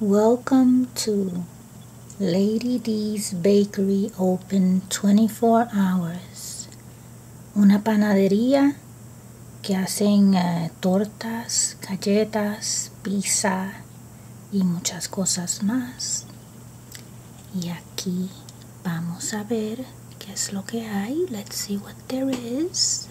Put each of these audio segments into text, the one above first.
Welcome to Lady D's Bakery open 24 hours. Una panadería que hacen eh, tortas, galletas, pizza y muchas cosas más. Y aquí vamos a ver qué es lo que hay. Let's see what there is.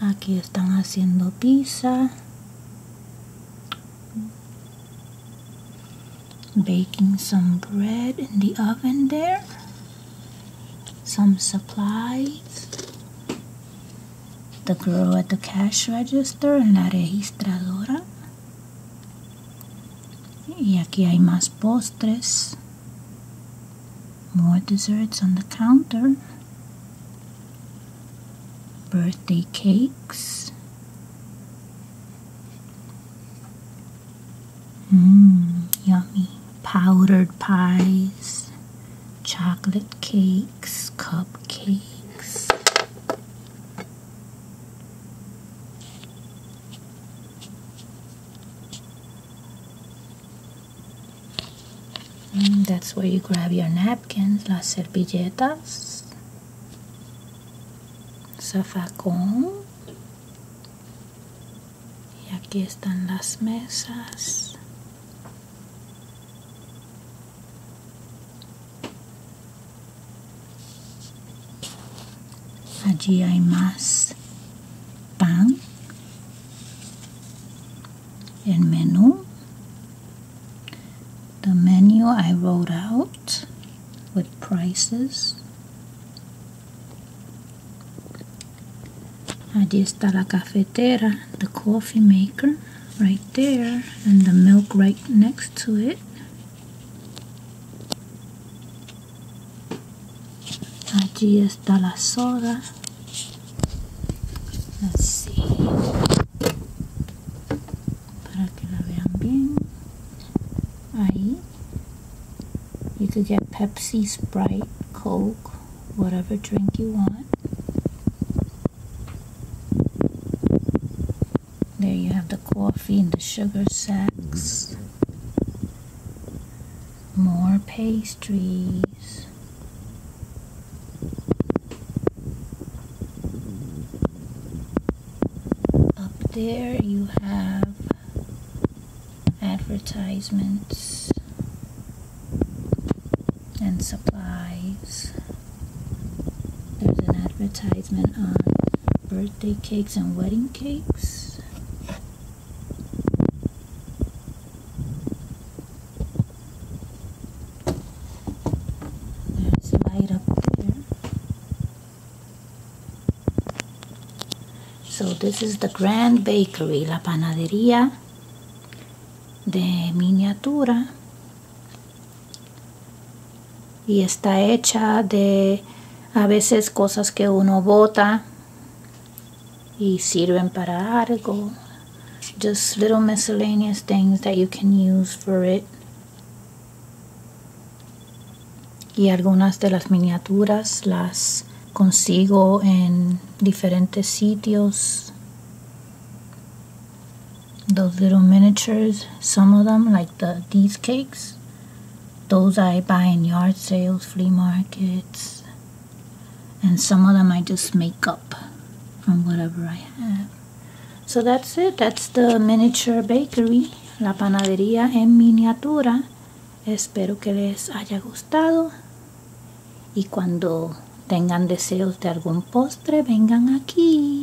Aquí están haciendo pizza. Baking some bread in the oven there. Some supplies. The girl at the cash register en la registradora. Y aquí hay más postres. More desserts on the counter birthday cakes. Mmm, yummy. Powdered pies, chocolate cakes, cupcakes. Mm, that's where you grab your napkins, las servilletas zafacón y aquí están las mesas. Allí hay más pan el menú. The menu I wrote out with prices Uh, Allí está la cafetera, the coffee maker, right there, and the milk right next to it. Uh, Allí está la soda. Let's see. Para que la vean bien. Ahí. You could get Pepsi, Sprite, Coke, whatever drink you want. There you have the coffee and the sugar sacks. More pastries. Up there you have advertisements and supplies. There's an advertisement on birthday cakes and wedding cakes. So this is the Grand Bakery, la panadería de miniatura. Y está hecha de a veces cosas que uno bota y sirven para algo. Just little miscellaneous things that you can use for it. Y algunas de las miniaturas las consigo en diferentes sitios. Those little miniatures, some of them, like the these cakes, those I buy in yard sales, flea markets, and some of them I just make up from whatever I have. So that's it. That's the miniature bakery, la panadería en miniatura. Espero que les haya gustado y cuando tengan deseos de algún postre, vengan aquí.